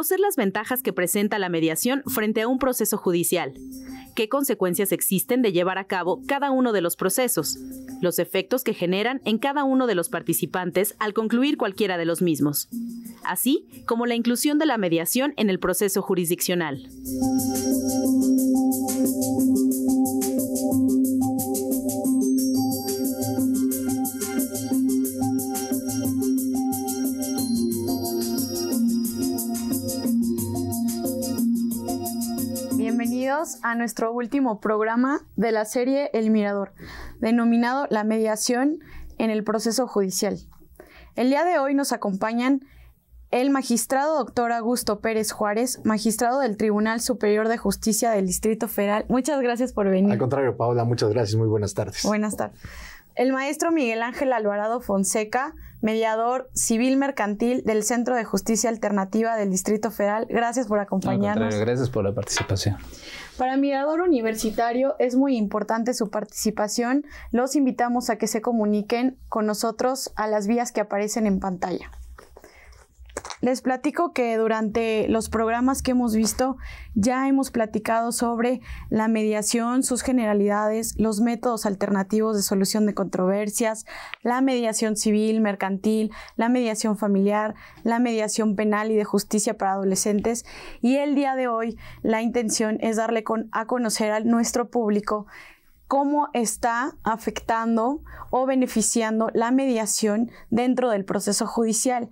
Conocer las ventajas que presenta la mediación frente a un proceso judicial. ¿Qué consecuencias existen de llevar a cabo cada uno de los procesos? Los efectos que generan en cada uno de los participantes al concluir cualquiera de los mismos. Así como la inclusión de la mediación en el proceso jurisdiccional. A nuestro último programa de la serie El Mirador, denominado La mediación en el proceso judicial. El día de hoy nos acompañan el magistrado doctor Augusto Pérez Juárez, magistrado del Tribunal Superior de Justicia del Distrito Federal. Muchas gracias por venir. Al contrario, Paola, muchas gracias. Muy buenas tardes. Buenas tardes. El maestro Miguel Ángel Alvarado Fonseca, mediador civil mercantil del Centro de Justicia Alternativa del Distrito Federal. Gracias por acompañarnos. gracias por la participación. Para Mirador Universitario es muy importante su participación. Los invitamos a que se comuniquen con nosotros a las vías que aparecen en pantalla. Les platico que durante los programas que hemos visto ya hemos platicado sobre la mediación, sus generalidades, los métodos alternativos de solución de controversias, la mediación civil, mercantil, la mediación familiar, la mediación penal y de justicia para adolescentes. Y el día de hoy la intención es darle a conocer a nuestro público cómo está afectando o beneficiando la mediación dentro del proceso judicial.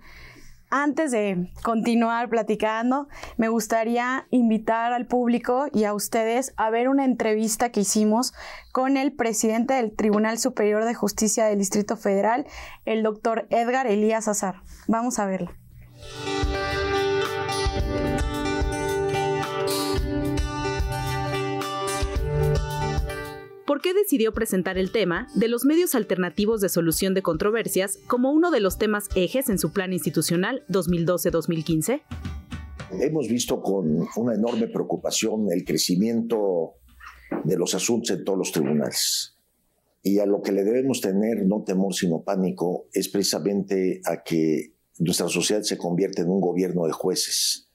Antes de continuar platicando, me gustaría invitar al público y a ustedes a ver una entrevista que hicimos con el presidente del Tribunal Superior de Justicia del Distrito Federal, el doctor Edgar Elías Azar. Vamos a verla. ¿Por qué decidió presentar el tema de los medios alternativos de solución de controversias como uno de los temas ejes en su plan institucional 2012-2015? Hemos visto con una enorme preocupación el crecimiento de los asuntos en todos los tribunales. Y a lo que le debemos tener no temor sino pánico es precisamente a que nuestra sociedad se convierta en un gobierno de jueces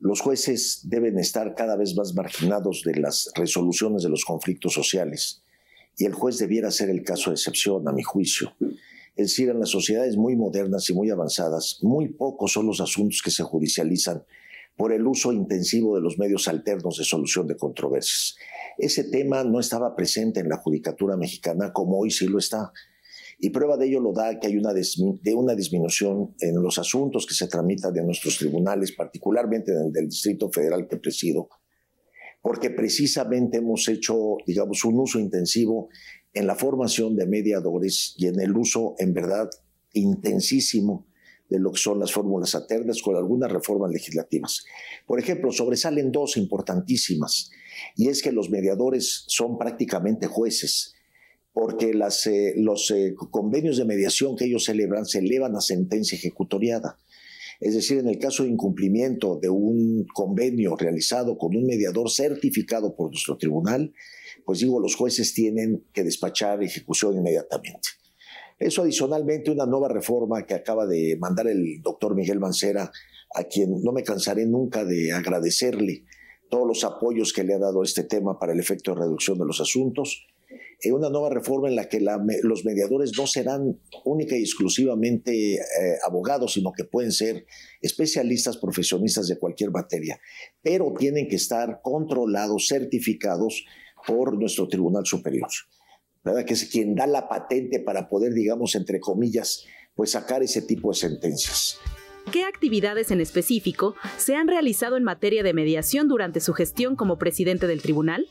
los jueces deben estar cada vez más marginados de las resoluciones de los conflictos sociales y el juez debiera ser el caso de excepción, a mi juicio. Es decir, en las sociedades muy modernas y muy avanzadas, muy pocos son los asuntos que se judicializan por el uso intensivo de los medios alternos de solución de controversias. Ese tema no estaba presente en la judicatura mexicana como hoy sí lo está. Y prueba de ello lo da que hay una, de una disminución en los asuntos que se tramitan de nuestros tribunales, particularmente del, del Distrito Federal que presido, porque precisamente hemos hecho, digamos, un uso intensivo en la formación de mediadores y en el uso, en verdad, intensísimo de lo que son las fórmulas alternas con algunas reformas legislativas. Por ejemplo, sobresalen dos importantísimas, y es que los mediadores son prácticamente jueces porque las, eh, los eh, convenios de mediación que ellos celebran se elevan a sentencia ejecutoriada. Es decir, en el caso de incumplimiento de un convenio realizado con un mediador certificado por nuestro tribunal, pues digo, los jueces tienen que despachar ejecución inmediatamente. Eso adicionalmente, una nueva reforma que acaba de mandar el doctor Miguel Mancera, a quien no me cansaré nunca de agradecerle todos los apoyos que le ha dado a este tema para el efecto de reducción de los asuntos, una nueva reforma en la que los mediadores no serán única y exclusivamente eh, abogados, sino que pueden ser especialistas, profesionistas de cualquier materia, pero tienen que estar controlados, certificados por nuestro Tribunal Superior, ¿verdad? que es quien da la patente para poder, digamos, entre comillas, pues sacar ese tipo de sentencias. ¿Qué actividades en específico se han realizado en materia de mediación durante su gestión como presidente del tribunal?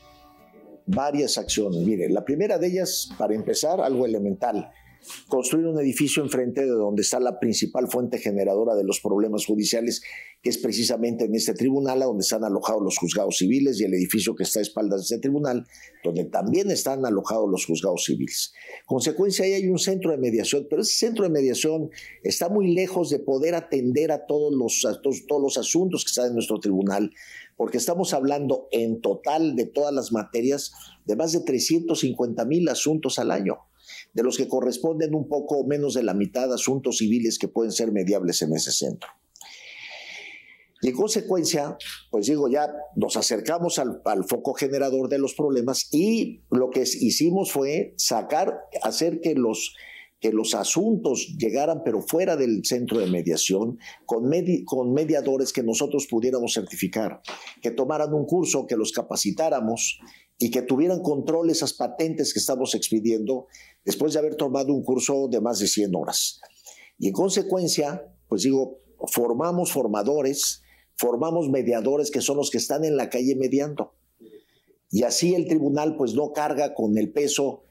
Varias acciones. Mire, la primera de ellas, para empezar, algo elemental, construir un edificio enfrente de donde está la principal fuente generadora de los problemas judiciales, que es precisamente en este tribunal, a donde están alojados los juzgados civiles y el edificio que está a espaldas de este tribunal, donde también están alojados los juzgados civiles. Consecuencia, ahí hay un centro de mediación, pero ese centro de mediación está muy lejos de poder atender a todos los, todos los asuntos que están en nuestro tribunal, porque estamos hablando en total de todas las materias de más de 350 mil asuntos al año de los que corresponden un poco menos de la mitad asuntos civiles que pueden ser mediables en ese centro. Y en consecuencia, pues digo, ya nos acercamos al, foco generador de los problemas y lo que hicimos fue sacar, hacer que los, que los asuntos llegaran, pero fuera del centro de mediación, con, con mediadores que nosotros pudiéramos certificar, que tomaran un curso, que los capacitáramos y que tuvieran control esas patentes que estamos expidiendo después de haber tomado un curso de más de 100 horas. Y en consecuencia, pues digo, formamos formadores, formamos mediadores que son los que están en la calle mediando. Y así el tribunal pues no carga con el peso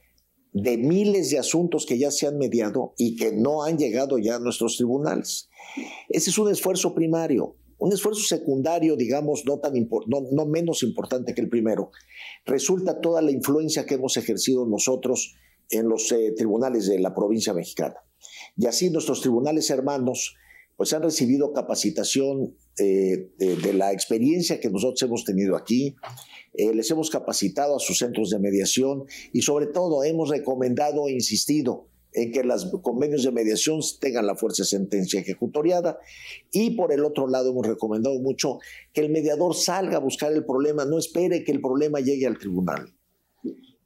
de miles de asuntos que ya se han mediado y que no han llegado ya a nuestros tribunales. Ese es un esfuerzo primario. Un esfuerzo secundario, digamos, no, tan no menos importante que el primero, resulta toda la influencia que hemos ejercido nosotros en los eh, tribunales de la provincia mexicana. Y así nuestros tribunales hermanos pues han recibido capacitación eh, de, la experiencia que nosotros hemos tenido aquí, eh, les hemos capacitado a sus centros de mediación y sobre todo hemos recomendado e insistido en que los convenios de mediación tengan la fuerza de sentencia ejecutoriada y por el otro lado hemos recomendado mucho que el mediador salga a buscar el problema, no espere que el problema llegue al tribunal.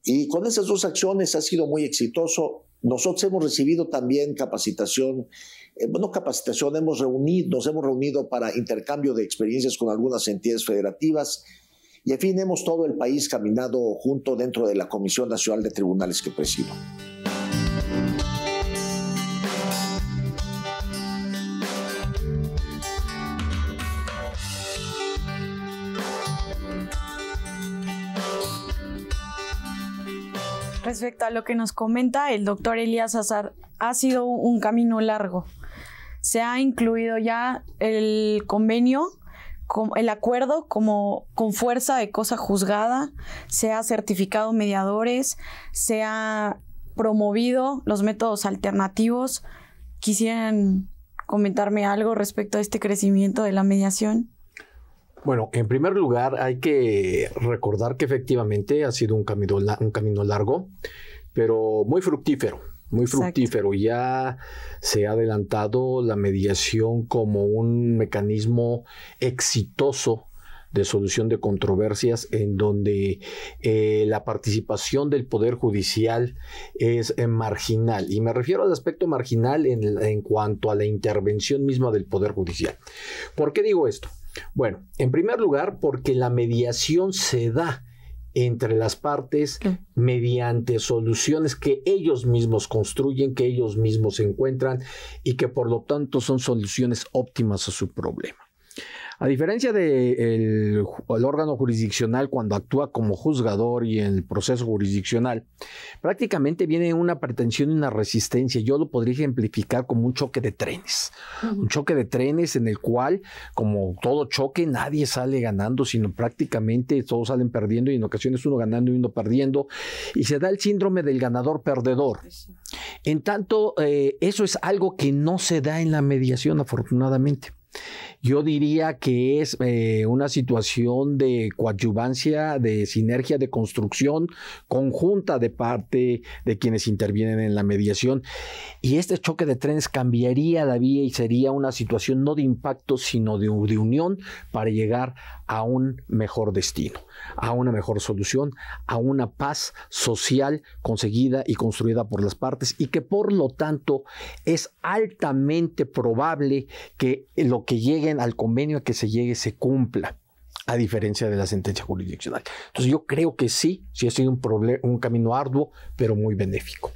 Y con esas dos acciones ha sido muy exitoso. Nosotros hemos recibido también capacitación, eh, bueno, capacitación, hemos reunido, nos hemos reunido para intercambio de experiencias con algunas entidades federativas y en fin, hemos todo el país caminado junto dentro de la Comisión Nacional de Tribunales que presido. Respecto a lo que nos comenta el doctor Elías Azar, ha sido un camino largo. Se ha incluido ya el convenio, el acuerdo como con fuerza de cosa juzgada, se ha certificado mediadores, se ha promovido los métodos alternativos. ¿Quisieran comentarme algo respecto a este crecimiento de la mediación? Bueno, en primer lugar hay que recordar que efectivamente ha sido un camino, un camino largo, pero muy fructífero, muy fructífero. Ya se ha adelantado la mediación como un mecanismo exitoso de solución de controversias en donde eh, la participación del Poder Judicial es eh, marginal. Y me refiero al aspecto marginal en, en cuanto a la intervención misma del Poder Judicial. ¿Por qué digo esto? Bueno, en primer lugar, porque la mediación se da entre las partes mediante soluciones que ellos mismos construyen, que ellos mismos encuentran y que por lo tanto son soluciones óptimas a su problema. A diferencia del de órgano jurisdiccional cuando actúa como juzgador y en el proceso jurisdiccional, prácticamente viene una pretensión y una resistencia. Yo lo podría ejemplificar como un choque de trenes. Un choque de trenes en el cual, como todo choque, nadie sale ganando, sino prácticamente todos salen perdiendo y en ocasiones uno ganando y uno perdiendo. Y se da el síndrome del ganador perdedor. En tanto, eh, eso es algo que no se da en la mediación, afortunadamente. Yo diría que es eh, una situación de coadyuvancia, de sinergia, de construcción conjunta de parte de quienes intervienen en la mediación. Y este choque de trenes cambiaría la vía y sería una situación no de impacto, sino de, de unión para llegar a un mejor destino, a una mejor solución, a una paz social conseguida y construida por las partes y que por lo tanto es altamente probable que lo que lleguen al convenio a que se llegue se cumpla a diferencia de la sentencia jurisdiccional. Entonces yo creo que sí, sí ha sido un, un camino arduo, pero muy benéfico.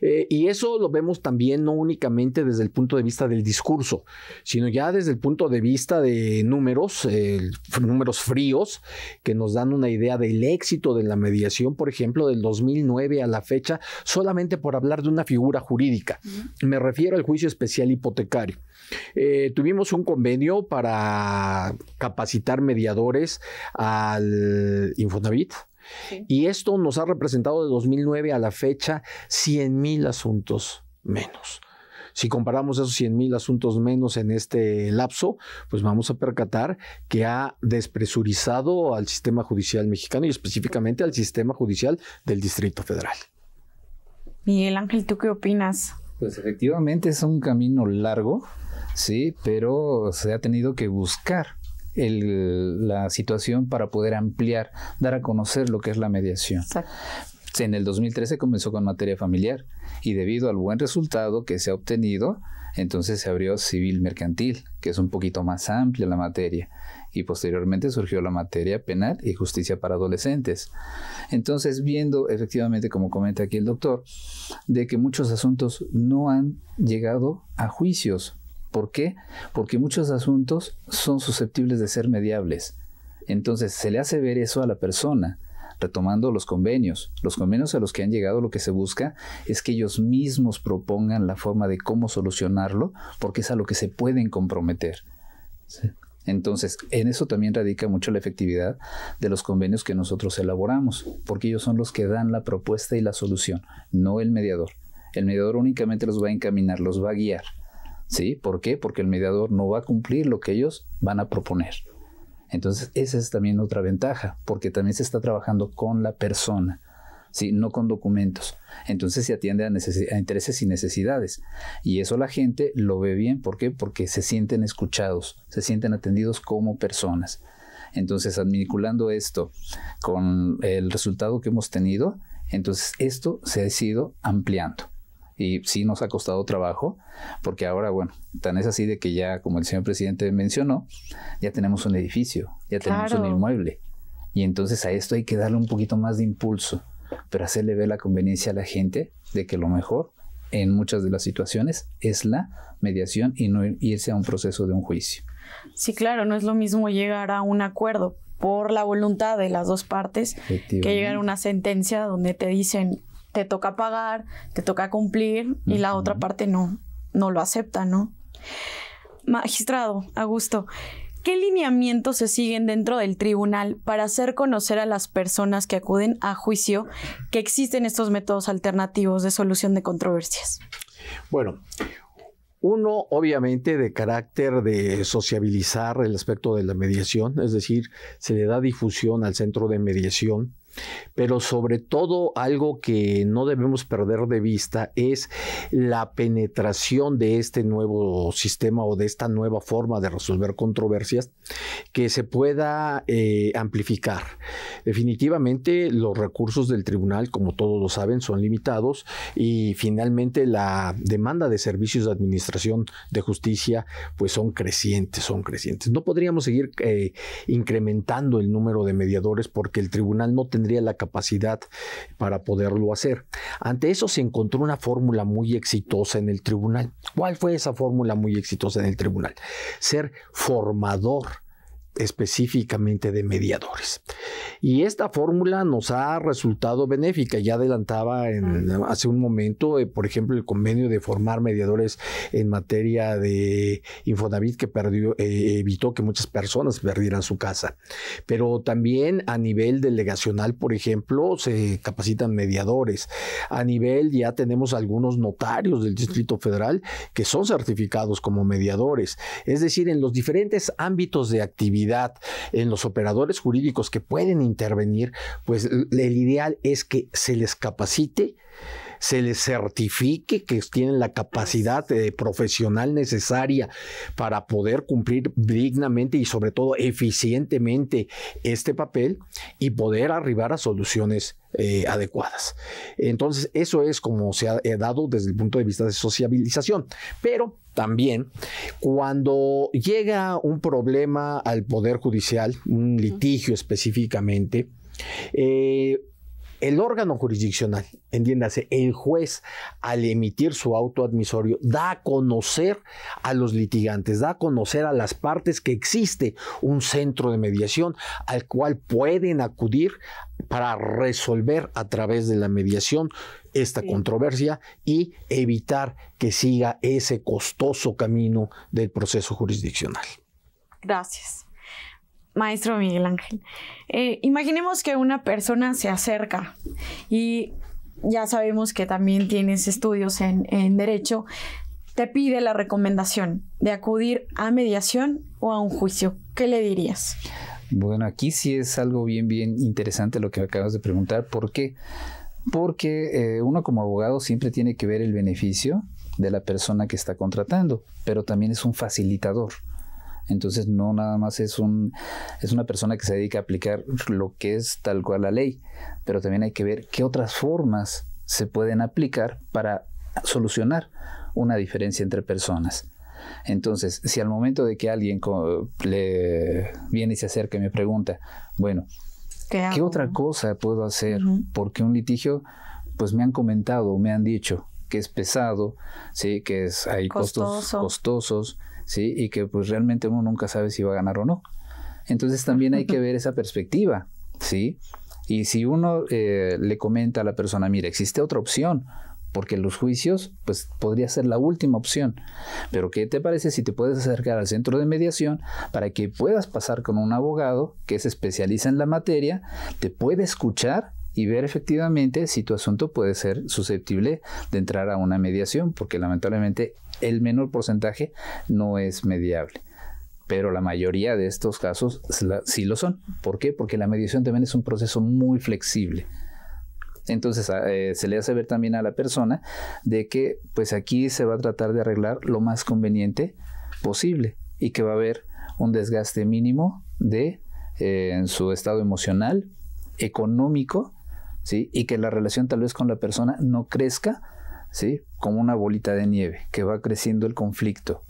Eh, y eso lo vemos también no únicamente desde el punto de vista del discurso, sino ya desde el punto de vista de números, números fríos, que nos dan una idea del éxito de la mediación, por ejemplo, del 2009 a la fecha, solamente por hablar de una figura jurídica. Me refiero al juicio especial hipotecario. Eh, tuvimos un convenio para capacitar mediadores al Infonavit. Y esto nos ha representado de 2009 a la fecha 100 mil asuntos menos. Si comparamos esos 100 mil asuntos menos en este lapso, pues vamos a percatar que ha despresurizado al sistema judicial mexicano y específicamente al sistema judicial del Distrito Federal. Miguel Ángel, ¿tú qué opinas? Pues efectivamente es un camino largo, sí, pero se ha tenido que buscar la situación para poder ampliar, dar a conocer lo que es la mediación. En el 2013 comenzó con materia familiar y debido al buen resultado que se ha obtenido, entonces se abrió civil mercantil, que es un poquito más amplia la materia, y posteriormente surgió la materia penal y justicia para adolescentes. Entonces, viendo efectivamente, como comenta aquí el doctor, de que muchos asuntos no han llegado a juicios ¿Por qué? Porque muchos asuntos son susceptibles de ser mediables. Entonces se le hace ver eso a la persona, retomando los convenios. Los convenios a los que han llegado lo que se busca es que ellos mismos propongan la forma de cómo solucionarlo, porque es a lo que se pueden comprometer. Entonces, en eso también radica mucho la efectividad de los convenios que nosotros elaboramos, porque ellos son los que dan la propuesta y la solución, no el mediador. El mediador únicamente los va a encaminar, los va a guiar. ¿Sí? ¿Por qué? Porque el mediador no va a cumplir lo que ellos van a proponer. Entonces, esa es también otra ventaja, porque también se está trabajando con la persona, ¿sí? no con documentos. Entonces se atiende a, intereses y necesidades. Y eso la gente lo ve bien. ¿Por qué? Porque se sienten escuchados, se sienten atendidos como personas. Entonces, adminculando esto con el resultado que hemos tenido, entonces esto se ha ido ampliando y sí nos ha costado trabajo, porque ahora, bueno, tan es así de que ya, como el señor presidente mencionó, ya tenemos un edificio, ya tenemos un inmueble. Y entonces a esto hay que darle un poquito más de impulso, pero hacerle ver la conveniencia a la gente de que lo mejor en muchas de las situaciones es la mediación y no irse a un proceso de un juicio. Sí, claro, no es lo mismo llegar a un acuerdo por la voluntad de las dos partes que llegar a una sentencia donde te dicen te toca pagar, te toca cumplir y la otra parte no, no lo acepta, ¿no? Magistrado, Augusto, ¿qué lineamientos se siguen dentro del tribunal para hacer conocer a las personas que acuden a juicio que existen estos métodos alternativos de solución de controversias? Bueno, uno, obviamente, de carácter de sociabilizar el aspecto de la mediación, es decir, se le da difusión al centro de mediación pero sobre todo algo que no debemos perder de vista es la penetración de este nuevo sistema o de esta nueva forma de resolver controversias que se pueda eh, amplificar. Definitivamente los recursos del tribunal, como todos lo saben, son limitados y finalmente la demanda de servicios de administración de justicia pues son crecientes, son crecientes. No podríamos seguir eh, incrementando el número de mediadores porque el tribunal no tendría la capacidad para poderlo hacer. Ante eso se encontró una fórmula muy exitosa en el tribunal. ¿Cuál fue esa fórmula muy exitosa en el tribunal? Ser formador específicamente de mediadores. Y esta fórmula nos ha resultado benéfica. Ya adelantaba en, hace un momento, eh, por ejemplo, el convenio de formar mediadores en materia de Infonavit que perdió, eh, evitó que muchas personas perdieran su casa. Pero también a nivel delegacional, por ejemplo, se capacitan mediadores. A nivel ya tenemos algunos notarios del Distrito Federal que son certificados como mediadores. Es decir, en los diferentes ámbitos de actividad, en los operadores jurídicos que pueden intervenir, pues el ideal es que se les capacite se les certifique que tienen la capacidad eh, profesional necesaria para poder cumplir dignamente y sobre todo eficientemente este papel y poder arribar a soluciones eh, adecuadas. Entonces, eso es como se ha dado desde el punto de vista de sociabilización. Pero también cuando llega un problema al Poder Judicial, un litigio específicamente, eh, el órgano jurisdiccional, entiéndase, el juez, al emitir su auto admisorio, da a conocer a los litigantes, da a conocer a las partes que existe un centro de mediación al cual pueden acudir para resolver a través de la mediación esta controversia y evitar que siga ese costoso camino del proceso jurisdiccional. Gracias. Maestro Miguel Ángel, eh, imaginemos que una persona se acerca y ya sabemos que también tienes estudios en, en derecho, te pide la recomendación de acudir a mediación o a un juicio. ¿Qué le dirías? Bueno, aquí sí es algo bien, bien interesante lo que acabas de preguntar. ¿Por qué? Porque eh, uno como abogado siempre tiene que ver el beneficio de la persona que está contratando, pero también es un facilitador. Entonces no nada más es un es una persona que se dedica a aplicar lo que es tal cual la ley, pero también hay que ver qué otras formas se pueden aplicar para solucionar una diferencia entre personas. Entonces, si al momento de que alguien le viene y se acerca y me pregunta, bueno, ¿qué, otra cosa puedo hacer? Porque un litigio, pues me han comentado, me han dicho que es pesado, sí, que es hay costos costosos, ¿sí? Y que pues realmente uno nunca sabe si va a ganar o no. Entonces también hay que ver esa perspectiva, ¿sí? Y si uno eh, le comenta a la persona, mira, existe otra opción, porque los juicios, pues podría ser la última opción. Pero ¿qué te parece si te puedes acercar al centro de mediación para que puedas pasar con un abogado que se especializa en la materia, te puede escuchar y ver efectivamente si tu asunto puede ser susceptible de entrar a una mediación, porque lamentablemente el menor porcentaje no es mediable. Pero la mayoría de estos casos sí lo son. ¿Por qué? Porque la mediación también es un proceso muy flexible. Entonces eh, se le hace ver también a la persona de que pues aquí se va a tratar de arreglar lo más conveniente posible y que va a haber un desgaste mínimo de eh, en su estado emocional, económico, Y que la relación tal vez con la persona no crezca ¿sí? Como una bolita de nieve que va creciendo el conflicto,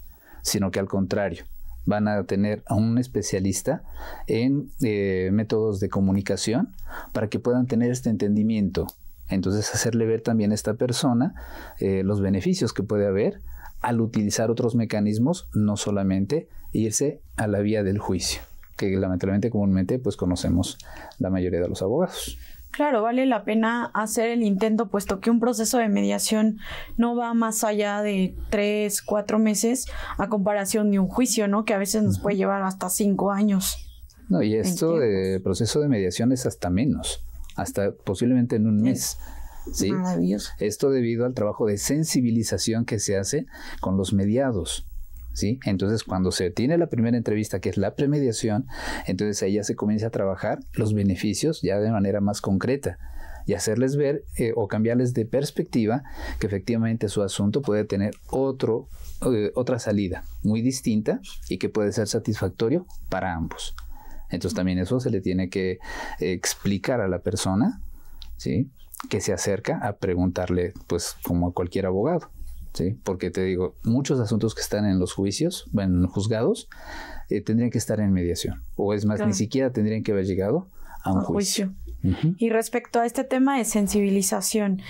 sino que al contrario, van a tener a un especialista en eh, métodos de comunicación para que puedan tener este entendimiento. Entonces hacerle ver también a esta persona eh, los beneficios que puede haber al utilizar otros mecanismos, no solamente irse a la vía del juicio, que lamentablemente comúnmente pues conocemos la mayoría de los abogados. Claro, vale la pena hacer el intento, puesto que un proceso de mediación no va más allá de tres, cuatro meses a comparación de un juicio, ¿no? Que a veces nos puede llevar hasta cinco años. No, y esto de proceso de mediación es hasta menos, hasta posiblemente en un mes. ¿sí? Maravilloso. Esto debido al trabajo de sensibilización que se hace con los mediados. Entonces, cuando se tiene la primera entrevista, que es la premediación, entonces ahí ya se comienza a trabajar los beneficios ya de manera más concreta y hacerles ver eh, o cambiarles de perspectiva que efectivamente su asunto puede tener otro, eh, otra salida muy distinta y que puede ser satisfactorio para ambos. Entonces también eso se le tiene que explicar a la persona, ¿sí? Que se acerca a preguntarle, pues como a cualquier abogado. ¿Sí? Porque te digo, muchos asuntos que están en los juicios, en los juzgados, eh, tendrían que estar en mediación. O es más, ni siquiera tendrían que haber llegado a un juicio. Y respecto a este tema de sensibilización,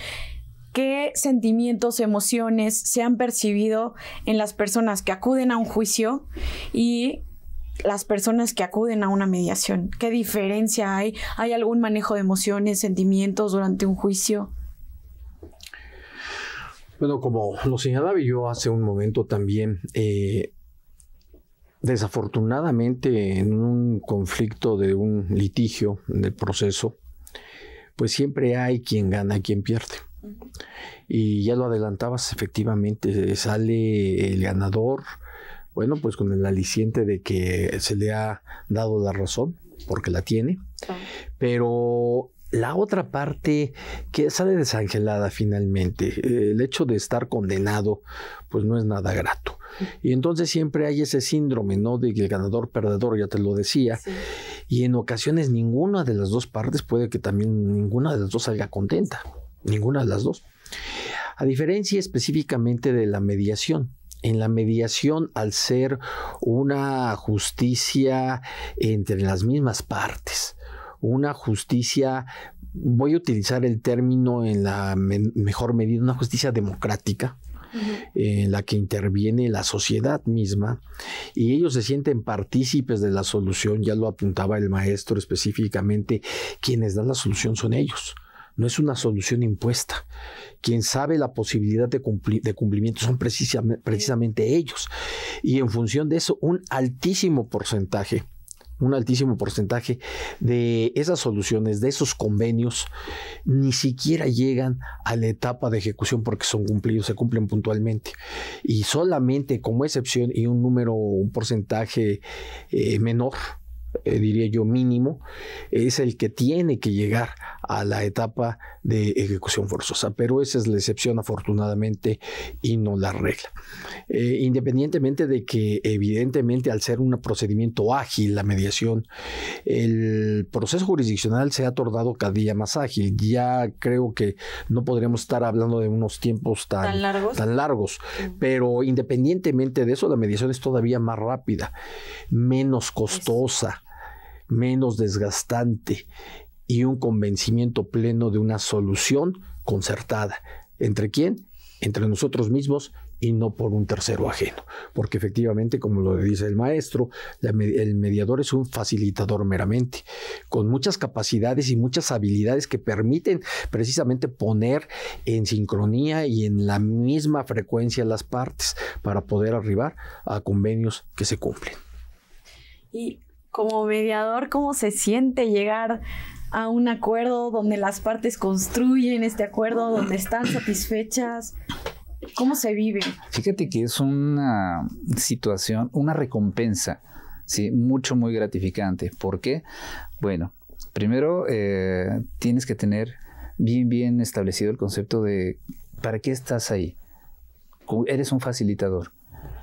¿qué sentimientos, emociones se han percibido en las personas que acuden a un juicio y las personas que acuden a una mediación? ¿Qué diferencia hay? ¿Hay algún manejo de emociones, sentimientos durante un juicio? Bueno, como lo señalaba yo hace un momento también, eh, desafortunadamente en un conflicto de un litigio del proceso, pues siempre hay quien gana y quien pierde. Y ya lo adelantabas, efectivamente sale el ganador, bueno, pues con el aliciente de que se le ha dado la razón, porque la tiene, pero la otra parte que sale desangelada finalmente, el hecho de estar condenado, pues no es nada grato. Y entonces siempre hay ese síndrome, ¿no? De que el ganador perdedor, ya te lo decía. Y en ocasiones ninguna de las dos partes puede que también ninguna de las dos salga contenta. Ninguna de las dos. A diferencia específicamente de la mediación. En la mediación, al ser una justicia entre las mismas partes, una justicia voy a utilizar el término en la mejor medida, una justicia democrática, en la que interviene la sociedad misma y ellos se sienten partícipes de la solución, ya lo apuntaba el maestro específicamente, quienes dan la solución son ellos. No es una solución impuesta. Quien sabe la posibilidad de, de cumplimiento son precisamente ellos. Y en función de eso, un altísimo porcentaje un altísimo porcentaje de esas soluciones, de esos convenios, ni siquiera llegan a la etapa de ejecución porque son cumplidos, se cumplen puntualmente. Y solamente como excepción y un número, un porcentaje eh, menor, eh, diría yo mínimo, es el que tiene que llegar a la etapa de ejecución forzosa, pero esa es la excepción afortunadamente y no la regla. Eh, independientemente de que evidentemente al ser un procedimiento ágil la mediación, el proceso jurisdiccional se ha tornado cada día más ágil. Ya creo que no podríamos estar hablando de unos tiempos tan, largos, pero independientemente de eso, la mediación es todavía más rápida, menos costosa menos desgastante y un convencimiento pleno de una solución concertada. ¿Entre quién? Entre nosotros mismos y no por un tercero ajeno. Porque efectivamente, como lo dice el maestro, el mediador es un facilitador meramente, con muchas capacidades y muchas habilidades que permiten precisamente poner en sincronía y en la misma frecuencia las partes para poder arribar a convenios que se cumplen. Y como mediador, ¿cómo se siente llegar a un acuerdo donde las partes construyen este acuerdo, donde están satisfechas? ¿Cómo se vive? Fíjate que es una situación, una recompensa, sí, mucho, muy gratificante. ¿Por qué? Bueno, primero eh, tienes que tener bien, bien establecido el concepto de ¿para qué estás ahí? Eres un facilitador.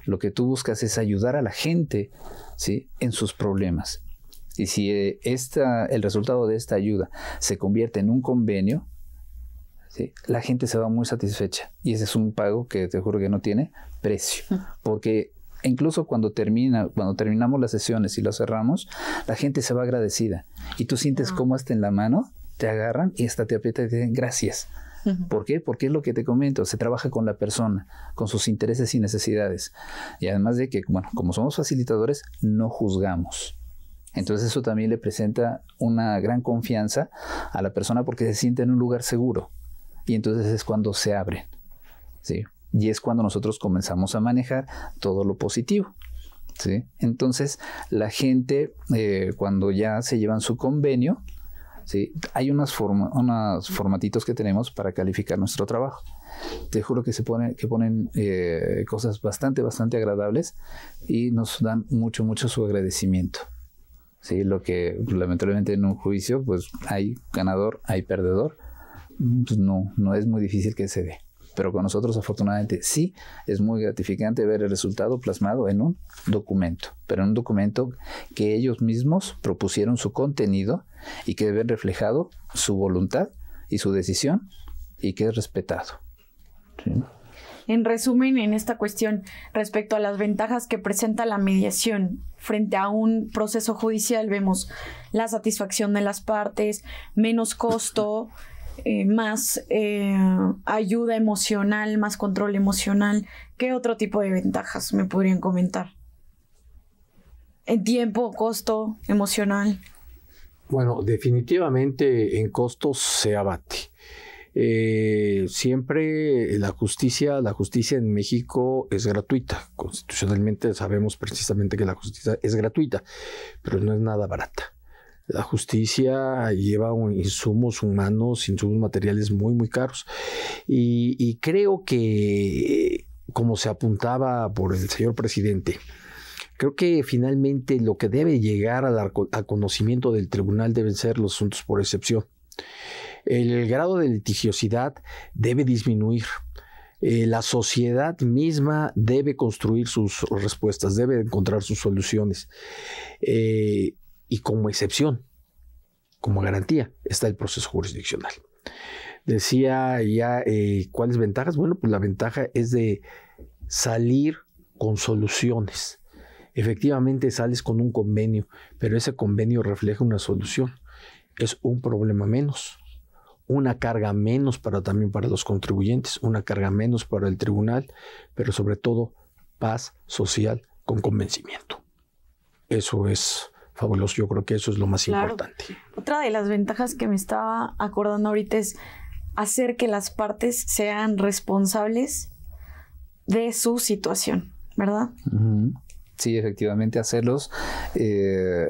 Lo que tú buscas es ayudar a la gente ¿sí? en sus problemas. Y si eh, esta, el resultado de esta ayuda se convierte en un convenio, ¿sí? la gente se va muy satisfecha. Y ese es un pago que te juro que no tiene precio. Porque incluso cuando, termina, cuando terminamos las sesiones y lo cerramos, la gente se va agradecida. Y tú sientes ah. cómo hasta en la mano te agarran y hasta te aprietan y te dicen gracias. ¿Por qué? Porque es lo que te comento, se trabaja con la persona, con sus intereses y necesidades. Y además de que, bueno, como somos facilitadores, no juzgamos. Entonces eso también le presenta una gran confianza a la persona porque se siente en un lugar seguro. Y entonces es cuando se abren. ¿sí? Y es cuando nosotros comenzamos a manejar todo lo positivo. ¿sí? Entonces la gente, eh, cuando ya se llevan su convenio, ¿sí? Hay unas unos formatitos que tenemos para calificar nuestro trabajo. Te juro que se pone, que ponen eh, cosas bastante, bastante agradables y nos dan mucho, mucho su agradecimiento. ¿sí? Lo que lamentablemente en un juicio, pues hay ganador, hay perdedor. Pues no, no es muy difícil que se dé. Pero con nosotros, afortunadamente, sí es muy gratificante ver el resultado plasmado en un documento, pero en un documento que ellos mismos propusieron su contenido y que debe reflejado su voluntad y su decisión y que es respetado. En resumen, en esta cuestión respecto a las ventajas que presenta la mediación frente a un proceso judicial, vemos la satisfacción de las partes, menos costo, eh, más eh, ayuda emocional, más control emocional. ¿Qué otro tipo de ventajas me podrían comentar? En tiempo, costo, emocional. Bueno, definitivamente en costos se abate. Eh, siempre la justicia, la justicia en México es gratuita. Constitucionalmente sabemos precisamente que la justicia es gratuita, pero no es nada barata. La justicia lleva insumos humanos, insumos materiales muy, muy caros. Y, creo que, como se apuntaba por el señor presidente, creo que finalmente lo que debe llegar al, conocimiento del tribunal deben ser los asuntos por excepción. El grado de litigiosidad debe disminuir. Eh, la sociedad misma debe construir sus respuestas, debe encontrar sus soluciones. Eh, y como excepción, como garantía, está el proceso jurisdiccional. Decía ya eh, cuáles ventajas. Bueno, pues la ventaja es de salir con soluciones. Efectivamente sales con un convenio, pero ese convenio refleja una solución. Es un problema menos, una carga menos para también para los contribuyentes, una carga menos para el tribunal, pero sobre todo paz social con convencimiento. Eso es fabuloso. Yo creo que eso es lo más importante. Otra de las ventajas que me estaba acordando ahorita es hacer que las partes sean responsables de su situación, ¿verdad? Sí, efectivamente, hacerlos, eh,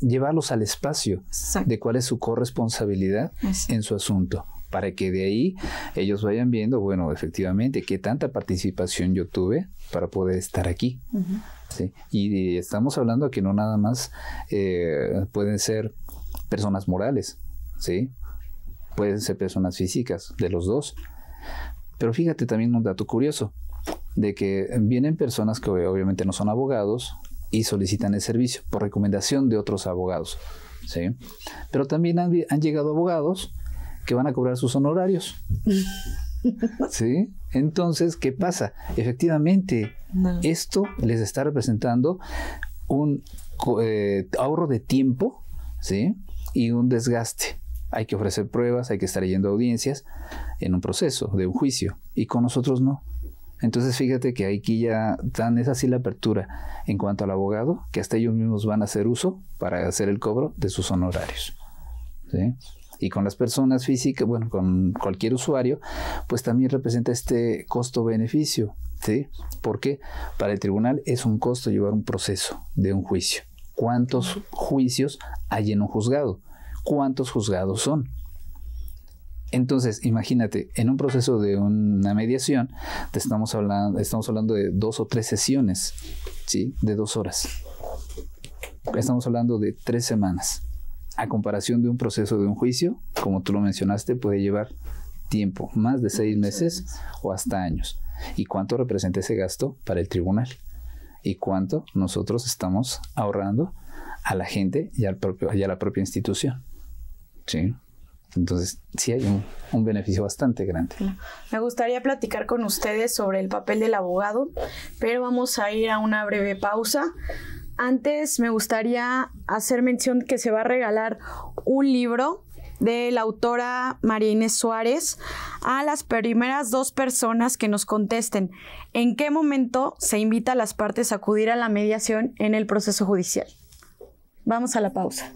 llevarlos al espacio de cuál es su corresponsabilidad en su asunto para que de ahí ellos vayan viendo, bueno, efectivamente, qué tanta participación yo tuve para poder estar aquí. Y estamos hablando que no nada más eh, pueden ser personas morales, ¿sí? Pueden ser personas físicas, de los dos. Pero fíjate también un dato curioso, de que vienen personas que obviamente no son abogados y solicitan el servicio por recomendación de otros abogados, ¿sí? Pero también han, han llegado abogados que van a cobrar sus honorarios. ¿Sí? Entonces, ¿qué pasa? Efectivamente, esto les está representando un eh, ahorro de tiempo, ¿sí? Y un desgaste. Hay que ofrecer pruebas, hay que estar yendo audiencias en un proceso de un juicio. Y con nosotros no. Entonces, fíjate que aquí ya dan es así la apertura en cuanto al abogado, que hasta ellos mismos van a hacer uso para hacer el cobro de sus honorarios. ¿Sí? y con las personas físicas, bueno, con cualquier usuario, pues también representa este costo-beneficio. ¿sí? Porque para el tribunal es un costo llevar un proceso de un juicio. ¿Cuántos juicios hay en un juzgado? ¿Cuántos juzgados son? Entonces, imagínate, en un proceso de una mediación, te estamos hablando, estamos hablando de dos o tres sesiones, ¿sí? De dos horas. Estamos hablando de tres semanas a comparación de un proceso de un juicio, como tú lo mencionaste, puede llevar tiempo, más de seis meses o hasta años. ¿Y cuánto representa ese gasto para el tribunal? ¿Y cuánto nosotros estamos ahorrando a la gente y, al propio, a la propia institución? ¿Sí? Entonces, sí hay un, beneficio bastante grande. Me gustaría platicar con ustedes sobre el papel del abogado, pero vamos a ir a una breve pausa. Antes me gustaría hacer mención que se va a regalar un libro de la autora María Inés Suárez a las primeras dos personas que nos contesten en qué momento se invita a las partes a acudir a la mediación en el proceso judicial. Vamos a la pausa.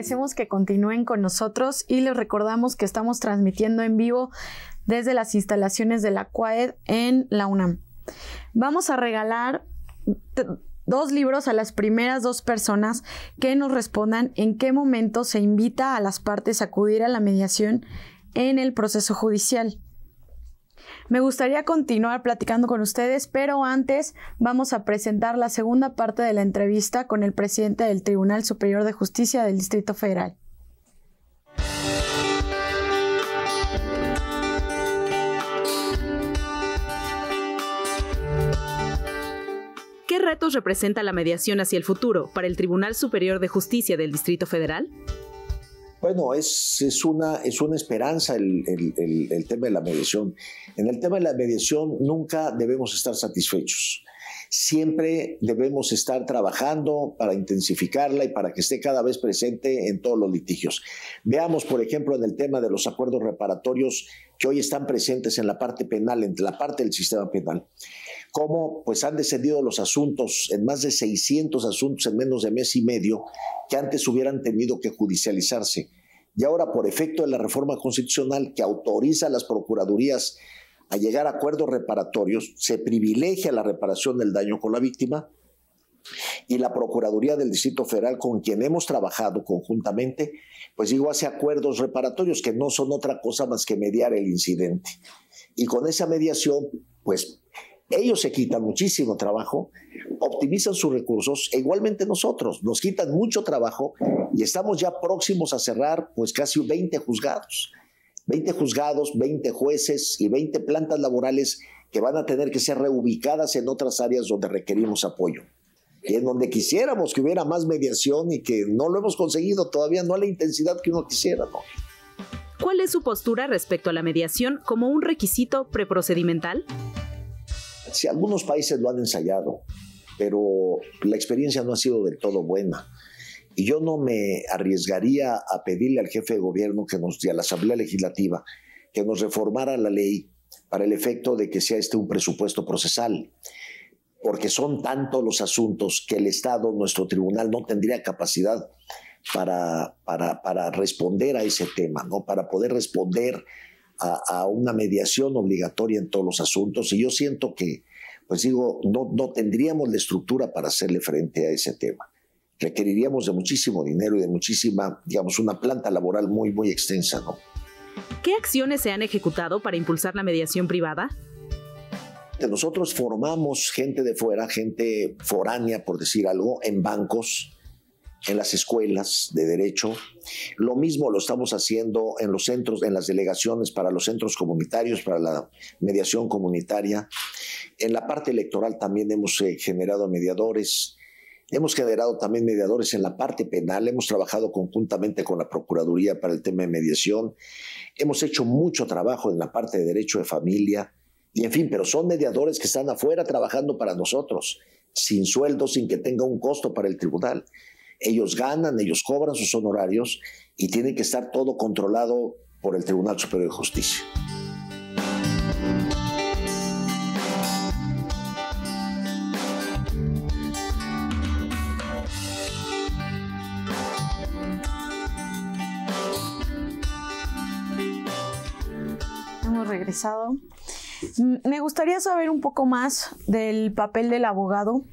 Agradecemos que continúen con nosotros y les recordamos que estamos transmitiendo en vivo desde las instalaciones de la CUAED en la UNAM. Vamos a regalar dos libros a las primeras dos personas que nos respondan en qué momento se invita a las partes a acudir a la mediación en el proceso judicial. Me gustaría continuar platicando con ustedes, pero antes vamos a presentar la segunda parte de la entrevista con el presidente del Tribunal Superior de Justicia del Distrito Federal. ¿Qué retos representa la mediación hacia el futuro para el Tribunal Superior de Justicia del Distrito Federal? Bueno, es, es, una, es una esperanza el, el, tema de la mediación. En el tema de la mediación nunca debemos estar satisfechos. Siempre debemos estar trabajando para intensificarla y para que esté cada vez presente en todos los litigios. Veamos, por ejemplo, en el tema de los acuerdos reparatorios que hoy están presentes en la parte penal, en la parte del sistema penal cómo pues han descendido los asuntos en más de 600 asuntos en menos de mes y medio que antes hubieran tenido que judicializarse. Y ahora, por efecto de la reforma constitucional que autoriza a las procuradurías a llegar a acuerdos reparatorios, se privilegia la reparación del daño con la víctima y la Procuraduría del Distrito Federal, con quien hemos trabajado conjuntamente, pues digo, hace acuerdos reparatorios que no son otra cosa más que mediar el incidente. Y con esa mediación, pues ellos se quitan muchísimo trabajo, optimizan sus recursos e igualmente nosotros nos quitan mucho trabajo y estamos ya próximos a cerrar pues casi 20 juzgados. 20 juzgados, 20 jueces y 20 plantas laborales que van a tener que ser reubicadas en otras áreas donde requerimos apoyo. Y en donde quisiéramos que hubiera más mediación y que no lo hemos conseguido todavía, no a la intensidad que uno quisiera, ¿no? ¿Cuál es su postura respecto a la mediación como un requisito preprocedimental? Si algunos países lo han ensayado, pero la experiencia no ha sido del todo buena. Y yo no me arriesgaría a pedirle al jefe de gobierno que nos, a la Asamblea Legislativa que nos reformara la ley para el efecto de que sea este un presupuesto procesal, porque son tantos los asuntos que el Estado, nuestro tribunal, no tendría capacidad para, para, para responder a ese tema, ¿no? para poder responder a, una mediación obligatoria en todos los asuntos y yo siento que, pues digo, no, no tendríamos la estructura para hacerle frente a ese tema. Requeriríamos de muchísimo dinero y de muchísima, digamos, una planta laboral muy, muy extensa, ¿no? ¿Qué acciones se han ejecutado para impulsar la mediación privada? Nosotros formamos gente de fuera, gente foránea, por decir algo, en bancos, en las escuelas de derecho. Lo mismo lo estamos haciendo en los centros, en las delegaciones para los centros comunitarios, para la mediación comunitaria. En la parte electoral también hemos eh, generado mediadores. Hemos generado también mediadores en la parte penal. Hemos trabajado conjuntamente con la Procuraduría para el tema de mediación. Hemos hecho mucho trabajo en la parte de derecho de familia. Y en fin, pero son mediadores que están afuera trabajando para nosotros, sin sueldo, sin que tenga un costo para el tribunal. Ellos ganan, ellos cobran sus honorarios y tiene que estar todo controlado por el Tribunal Superior de Justicia. Hemos regresado. Me gustaría saber un poco más del papel del abogado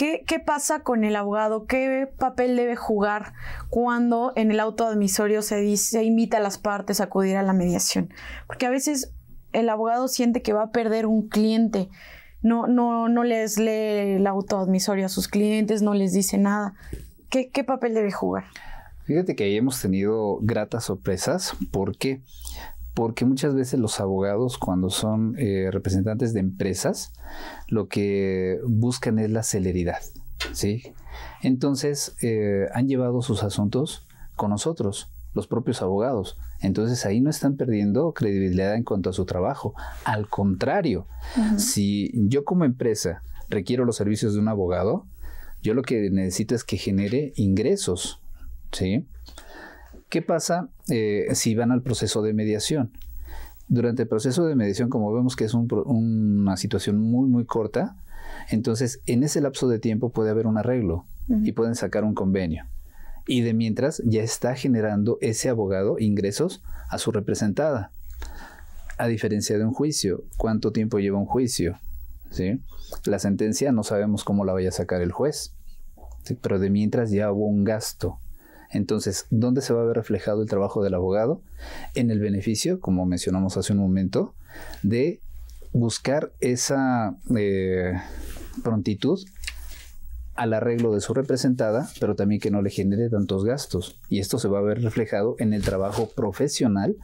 ¿Qué, pasa con el abogado? ¿Qué papel debe jugar cuando en el auto admisorio se, dice, invita a las partes a acudir a la mediación? Porque a veces el abogado siente que va a perder un cliente. No, no, no les lee el auto admisorio a sus clientes, no les dice nada. ¿Qué, qué papel debe jugar? Fíjate que ahí hemos tenido gratas sorpresas. ¿Por qué? Porque muchas veces los abogados cuando son eh, representantes de empresas lo que buscan es la celeridad, ¿sí? Entonces eh, han llevado sus asuntos con nosotros, los propios abogados. Entonces ahí no están perdiendo credibilidad en cuanto a su trabajo. Al contrario, si yo como empresa requiero los servicios de un abogado, yo lo que necesito es que genere ingresos, ¿sí? ¿Qué pasa eh, si van al proceso de mediación? Durante el proceso de mediación, como vemos que es una situación muy, muy corta, entonces en ese lapso de tiempo puede haber un arreglo y pueden sacar un convenio. Y de mientras ya está generando ese abogado ingresos a su representada. A diferencia de un juicio, ¿cuánto tiempo lleva un juicio? ¿Sí? La sentencia no sabemos cómo la vaya a sacar el juez, pero de mientras ya hubo un gasto entonces, ¿dónde se va a ver reflejado el trabajo del abogado? En el beneficio, como mencionamos hace un momento, de buscar esa eh, prontitud al arreglo de su representada, pero también que no le genere tantos gastos. Y esto se va a ver reflejado en el trabajo profesional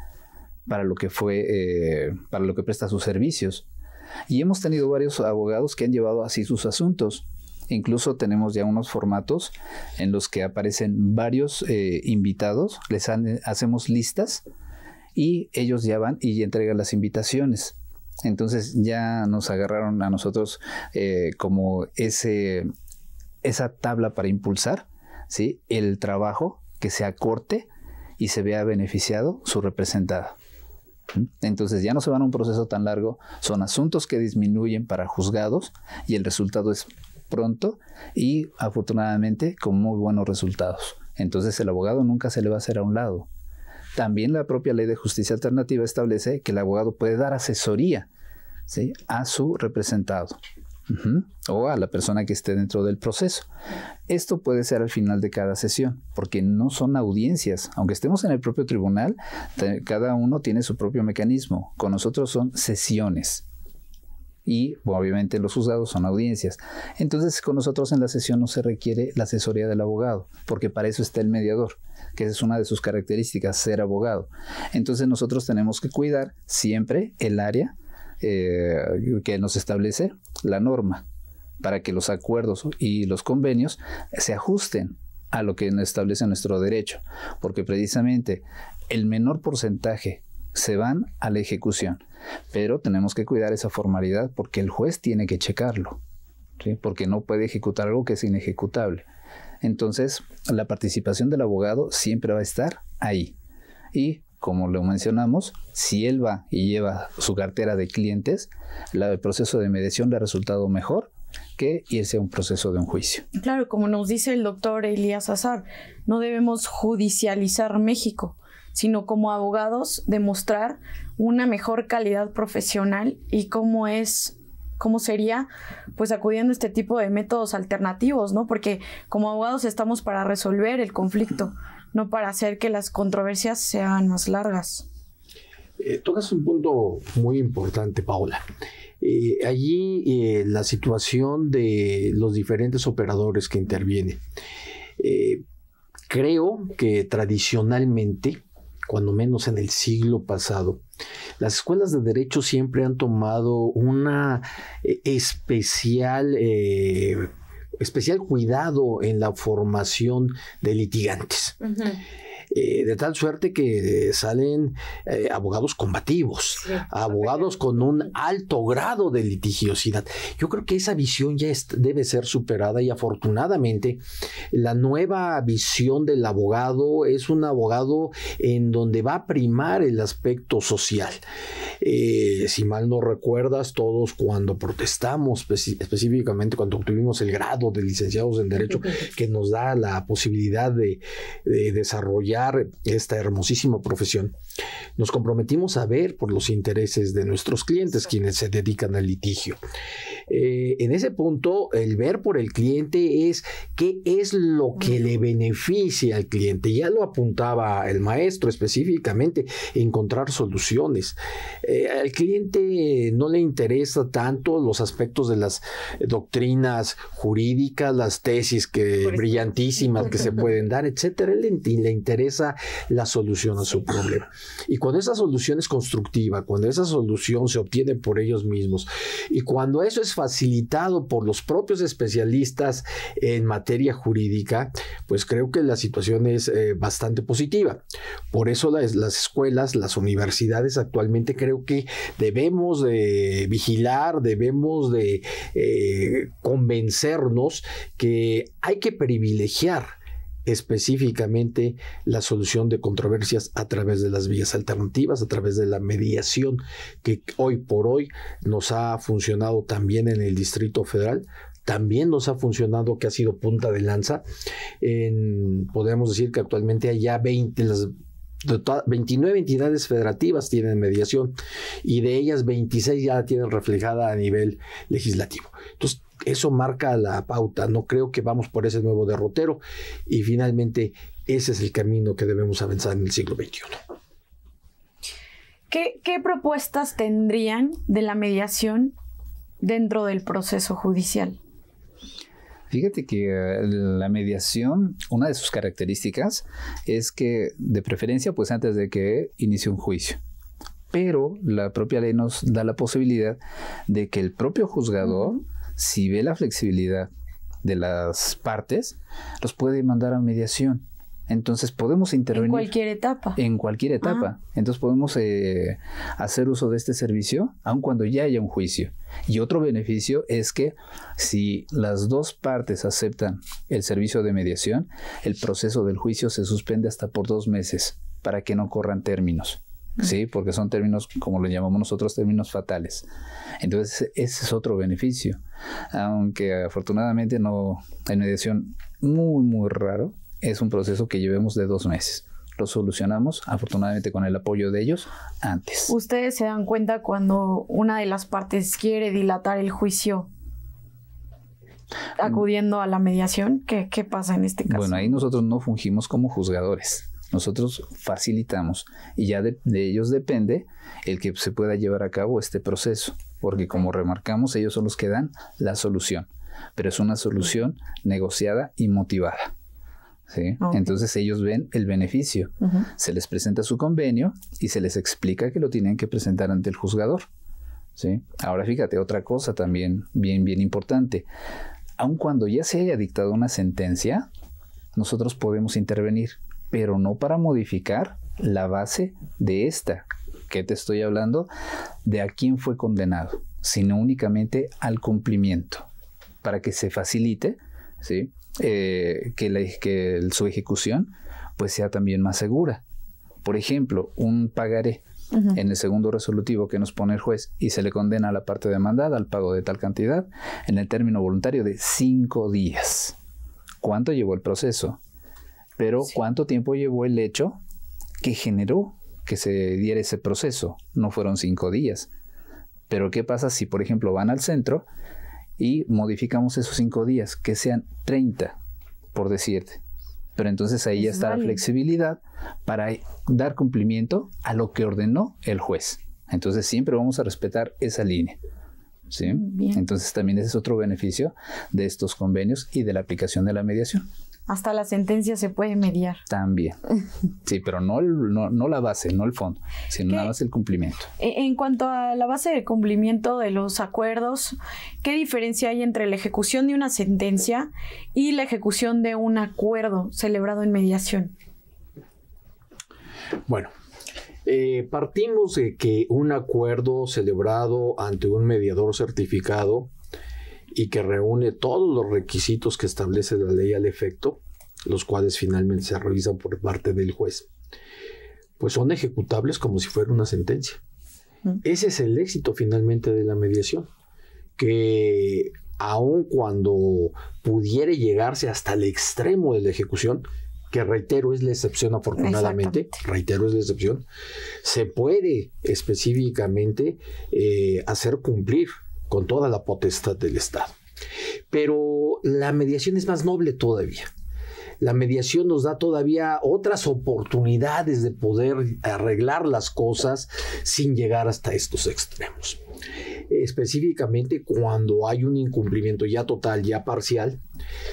para lo que fue, eh, para lo que presta sus servicios. Y hemos tenido varios abogados que han llevado así sus asuntos. Incluso tenemos ya unos formatos en los que aparecen varios eh, invitados, les hacemos listas y ellos ya van y entregan las invitaciones. Entonces ya nos agarraron a nosotros eh, como ese, esa tabla para impulsar ¿sí? el trabajo que se acorte y se vea beneficiado su representada. Entonces ya no se van a un proceso tan largo, son asuntos que disminuyen para juzgados y el resultado es pronto y afortunadamente con muy buenos resultados. Entonces el abogado nunca se le va a hacer a un lado. También la propia ley de justicia alternativa establece que el abogado puede dar asesoría a su representado o a la persona que esté dentro del proceso. Esto puede ser al final de cada sesión, porque no son audiencias. Aunque estemos en el propio tribunal, cada uno tiene su propio mecanismo. Con nosotros son sesiones. Y obviamente los juzgados son audiencias. Entonces con nosotros en la sesión no se requiere la asesoría del abogado, porque para eso está el mediador que es una de sus características, ser abogado. Entonces nosotros tenemos que cuidar siempre el área eh, que nos establece la norma para que los acuerdos y los convenios se ajusten a lo que establece nuestro derecho, porque precisamente el menor porcentaje se van a la ejecución, pero tenemos que cuidar esa formalidad porque el juez tiene que checarlo, porque no puede ejecutar algo que es inejecutable. Entonces, la participación del abogado siempre va a estar ahí. Y como lo mencionamos, si él va y lleva su cartera de clientes, el proceso de mediación le ha resultado mejor que irse a un proceso de un juicio. Claro, como nos dice el doctor Elías Azar, no debemos judicializar México, sino como abogados demostrar una mejor calidad profesional y cómo es cómo sería pues acudiendo a este tipo de métodos alternativos, ¿no? Porque como abogados estamos para resolver el conflicto, no para hacer que las controversias sean más largas. Eh, tocas un punto muy importante, Paula. Eh, allí eh, la situación de los diferentes operadores que intervienen. creo que tradicionalmente, cuando menos en el siglo pasado, las escuelas de derecho siempre han tomado una especial especial cuidado en la formación de litigantes. Eh, de tal suerte que salen eh, abogados combativos, abogados con un alto grado de litigiosidad. Yo creo que esa visión ya debe ser superada y afortunadamente la nueva visión del abogado es un abogado en donde va a primar el aspecto social. Eh, si mal no recuerdas, todos cuando protestamos, específicamente cuando obtuvimos el grado de licenciados en Derecho, que nos da la posibilidad de desarrollar esta hermosísima profesión, nos comprometimos a ver por los intereses de nuestros clientes quienes se dedican al litigio. Eh, en ese punto, el ver por el cliente es qué es lo que le beneficia al cliente. Ya lo apuntaba el maestro específicamente, encontrar soluciones. Eh, al cliente no le interesa tanto los aspectos de las doctrinas jurídicas, las tesis que brillantísimas que se pueden dar, etcétera. Le, le interesa la solución a su problema. Y cuando esa solución es constructiva, cuando esa solución se obtiene por ellos mismos y cuando eso es facilitado por los propios especialistas en materia jurídica, pues creo que la situación es eh, bastante positiva. Por eso las, escuelas, las universidades actualmente creo que debemos de vigilar, debemos de eh, convencernos que hay que privilegiar específicamente la solución de controversias a través de las vías alternativas, a través de la mediación que hoy por hoy nos ha funcionado también en el Distrito Federal, también nos ha funcionado, que ha sido punta de lanza. En, podemos decir que actualmente hay ya 20, las 29 entidades federativas tienen mediación y de ellas 26 ya la tienen reflejada a nivel legislativo. Entonces, eso marca la pauta. No creo que vamos por ese nuevo derrotero y finalmente ese es el camino que debemos avanzar en el siglo XXI. ¿Qué, ¿Qué, propuestas tendrían de la mediación dentro del proceso judicial? Fíjate que eh, la mediación, una de sus características es que de preferencia, pues antes de que inicie un juicio. pero la propia ley nos da la posibilidad de que el propio juzgador, si ve la flexibilidad de las partes, los puede mandar a mediación. Entonces podemos intervenir. En cualquier etapa. En cualquier etapa. Entonces podemos eh, hacer uso de este servicio aun cuando ya haya un juicio. Y otro beneficio es que si las dos partes aceptan el servicio de mediación, el proceso del juicio se suspende hasta por dos meses para que no corran términos. ¿Sí? Porque son términos, como lo llamamos nosotros, términos fatales. Entonces, ese es otro beneficio. Aunque afortunadamente no, hay mediación muy, muy raro, es un proceso que llevemos de dos meses. Lo solucionamos, afortunadamente, con el apoyo de ellos antes. ¿Ustedes se dan cuenta cuando una de las partes quiere dilatar el juicio acudiendo a la mediación? ¿Qué, qué pasa en este caso? Bueno, ahí nosotros no fungimos como juzgadores nosotros facilitamos y ya de, ellos depende el que se pueda llevar a cabo este proceso, porque como remarcamos, ellos son los que dan la solución, pero es una solución negociada y motivada. ¿sí? Entonces ellos ven el beneficio, se les presenta su convenio y se les explica que lo tienen que presentar ante el juzgador. ¿sí? Ahora fíjate, otra cosa también bien, bien importante. Aun cuando ya se haya dictado una sentencia, nosotros podemos intervenir pero no para modificar la base de esta que te estoy hablando, de a quién fue condenado, sino únicamente al cumplimiento, para que se facilite ¿sí? Eh, que, que su ejecución pues sea también más segura. Por ejemplo, un pagaré en el segundo resolutivo que nos pone el juez y se le condena a la parte demandada al pago de tal cantidad en el término voluntario de cinco días. ¿Cuánto llevó el proceso? Pero ¿cuánto tiempo llevó el hecho que generó que se diera ese proceso? No fueron cinco días. Pero ¿qué pasa si, por ejemplo, van al centro y modificamos esos cinco días, que sean 30, por decirte? Pero entonces ahí ya está la flexibilidad para dar cumplimiento a lo que ordenó el juez. Entonces siempre vamos a respetar esa línea. ¿sí? Entonces también ese es otro beneficio de estos convenios y de la aplicación de la mediación. Hasta la sentencia se puede mediar. También. Sí, pero no, no, la base, no el fondo, sino nada más el cumplimiento. E, en cuanto a la base de cumplimiento de los acuerdos, ¿qué diferencia hay entre la ejecución de una sentencia y la ejecución de un acuerdo celebrado en mediación? Bueno, eh, partimos de que un acuerdo celebrado ante un mediador certificado y que reúne todos los requisitos que establece la ley al efecto, los cuales finalmente se revisan por parte del juez, pues son ejecutables como si fuera una sentencia. Ese es el éxito finalmente de la mediación, que aun cuando pudiera llegarse hasta el extremo de la ejecución, que reitero es la excepción afortunadamente, reitero es la excepción, se puede específicamente eh, hacer cumplir con toda la potestad del Estado. Pero la mediación es más noble todavía. La mediación nos da todavía otras oportunidades de poder arreglar las cosas sin llegar hasta estos extremos. Específicamente cuando hay un incumplimiento ya total, ya parcial,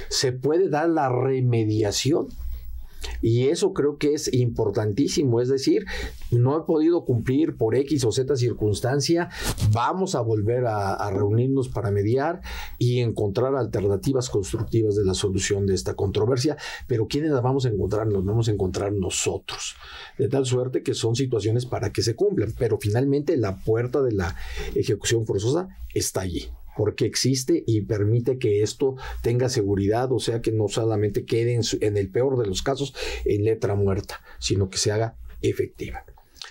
se puede dar la remediación y eso creo que es importantísimo, es decir, no he podido cumplir por X o Z circunstancia, vamos a volver a, reunirnos para mediar y encontrar alternativas constructivas de la solución de esta controversia, pero ¿quiénes las vamos a encontrar? Nos vamos a encontrar nosotros, de tal suerte que son situaciones para que se cumplan, pero finalmente la puerta de la ejecución forzosa está allí porque existe y permite que esto tenga seguridad, o sea que no solamente quede en, el peor de los casos en letra muerta, sino que se haga efectiva.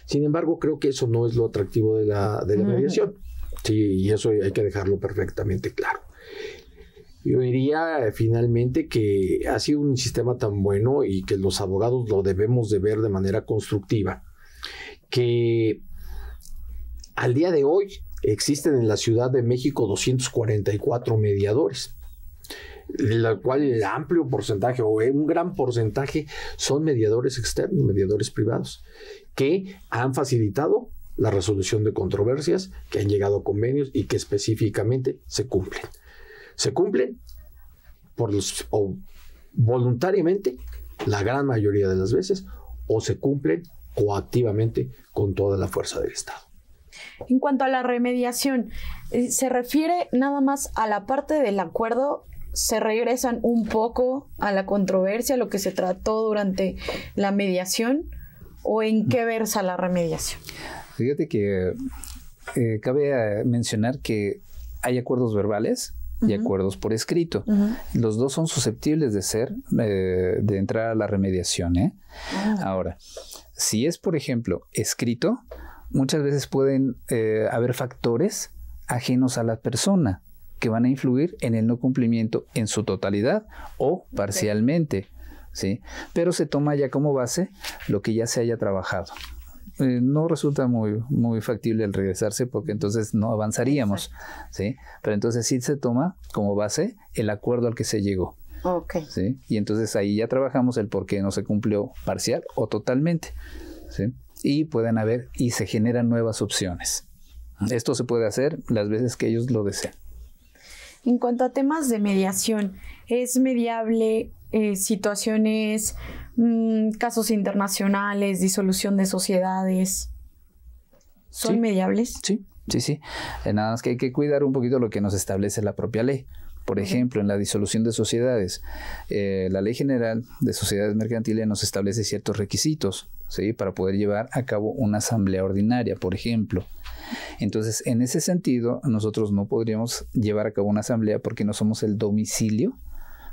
Sin embargo, creo que eso no es lo atractivo de la, de la mediación. Sí, y eso hay que dejarlo perfectamente claro. Yo diría eh, finalmente que ha sido un sistema tan bueno y que los abogados lo debemos de ver de manera constructiva, que al día de hoy existen en la Ciudad de México 244 mediadores de la cual el amplio porcentaje o un gran porcentaje son mediadores externos, mediadores privados, que han facilitado la resolución de controversias, que han llegado a convenios y que específicamente se cumplen. Se cumplen por los, o voluntariamente, la gran mayoría de las veces, o se cumplen coactivamente con toda la fuerza del Estado. En cuanto a la remediación, eh, ¿se refiere nada más a la parte del acuerdo? ¿Se regresan un poco a la controversia, lo que se trató durante la mediación? ¿O en qué versa la remediación? Fíjate que eh, cabe eh, mencionar que hay acuerdos verbales y acuerdos por escrito. Los dos son susceptibles de ser, de entrar a la remediación. Ah. Ahora, si es, por ejemplo, escrito, muchas veces pueden eh, haber factores ajenos a la persona que van a influir en el no cumplimiento en su totalidad o parcialmente, ¿sí? Pero se toma ya como base lo que ya se haya trabajado. Eh, no resulta muy, muy factible el regresarse porque entonces no avanzaríamos, ¿sí? Pero entonces sí se toma como base el acuerdo al que se llegó. Ok. ¿sí? Y entonces ahí ya trabajamos el por qué no se cumplió parcial o totalmente, ¿sí? Y pueden haber y se generan nuevas opciones. Esto se puede hacer las veces que ellos lo deseen. En cuanto a temas de mediación, ¿es mediable eh, situaciones, mm, casos internacionales, disolución de sociedades? ¿Son mediables? Sí, sí, sí. Eh, nada más que hay que cuidar un poquito lo que nos establece la propia ley. Por ejemplo, en la disolución de sociedades, eh, la Ley General de Sociedades Mercantiles nos establece ciertos requisitos ¿sí? para poder llevar a cabo una asamblea ordinaria, por ejemplo. Entonces, en ese sentido, nosotros no podríamos llevar a cabo una asamblea porque no somos el domicilio